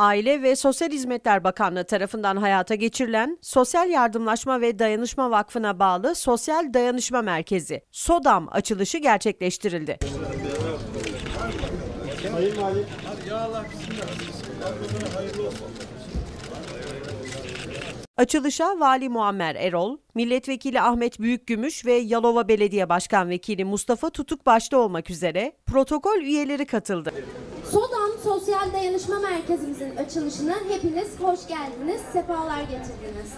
Aile ve Sosyal Hizmetler Bakanlığı tarafından hayata geçirilen Sosyal Yardımlaşma ve Dayanışma Vakfı'na bağlı Sosyal Dayanışma Merkezi SODAM açılışı gerçekleştirildi. Açılışa Vali Muammer Erol, Milletvekili Ahmet Büyükgümüş ve Yalova Belediye Başkan Vekili Mustafa Tutuk başta olmak üzere protokol üyeleri katıldı. SODAM Sosyal Dayanışma Merkezimizin açılışına hepiniz hoş geldiniz, sefalar getirdiniz.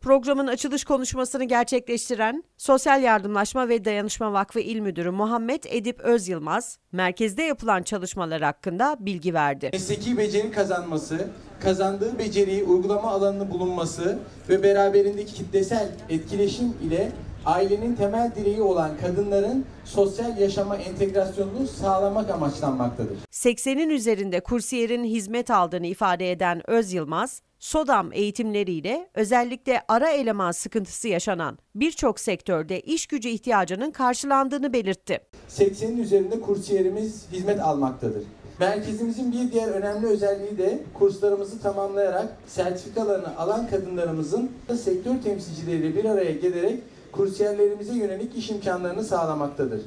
Programın açılış konuşmasını gerçekleştiren Sosyal Yardımlaşma ve Dayanışma Vakfı İl Müdürü Muhammed Edip Özyılmaz, merkezde yapılan çalışmalar hakkında bilgi verdi. mesleki beceri kazanması, kazandığı beceriyi uygulama alanını bulunması ve beraberindeki kitlesel etkileşim ile ailenin temel direği olan kadınların sosyal yaşama entegrasyonunu sağlamak amaçlanmaktadır. 80'in üzerinde kursiyerin hizmet aldığını ifade eden Öz Yılmaz, SODAM eğitimleriyle özellikle ara eleman sıkıntısı yaşanan birçok sektörde iş gücü ihtiyacının karşılandığını belirtti. 80'in üzerinde kursiyerimiz hizmet almaktadır. Merkezimizin bir diğer önemli özelliği de kurslarımızı tamamlayarak sertifikalarını alan kadınlarımızın sektör temsilcileriyle bir araya gelerek kursiyerlerimize yönelik iş imkanlarını sağlamaktadır.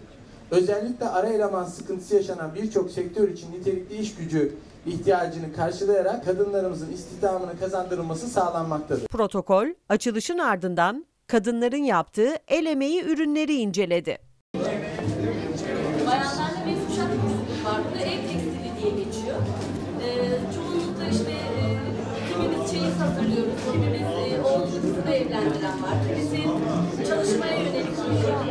Özellikle ara eleman sıkıntısı yaşanan birçok sektör için nitelikli iş gücü ihtiyacını karşılayarak kadınlarımızın istihdamını kazandırılması sağlanmaktadır. Protokol, açılışın ardından kadınların yaptığı el emeği ürünleri inceledi. Bayanlarda bir kuşak tekstili var. Bu da ev tekstili diye geçiyor. Ee, çoğunlukla işte e, kimimiz çeyiz hazırlıyoruz, kimimiz e, oğlunu evlendiren var, kimisi çalışmaya yönelik bir yapıyoruz.